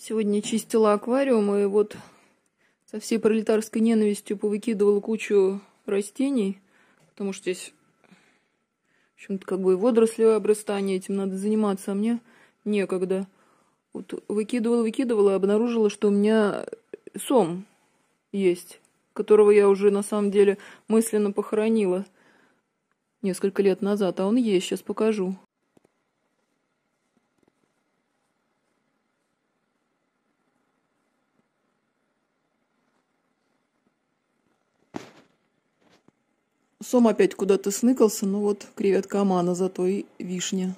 Сегодня чистила аквариум и вот со всей пролетарской ненавистью повыкидывала кучу растений, потому что здесь в общем-то как бы и водорослевое обрастание, этим надо заниматься, а мне некогда. Вот выкидывала, выкидывала, обнаружила, что у меня сом есть, которого я уже на самом деле мысленно похоронила несколько лет назад, а он есть, сейчас покажу. Сом опять куда-то сныкался, но вот креветка Амана, зато и вишня.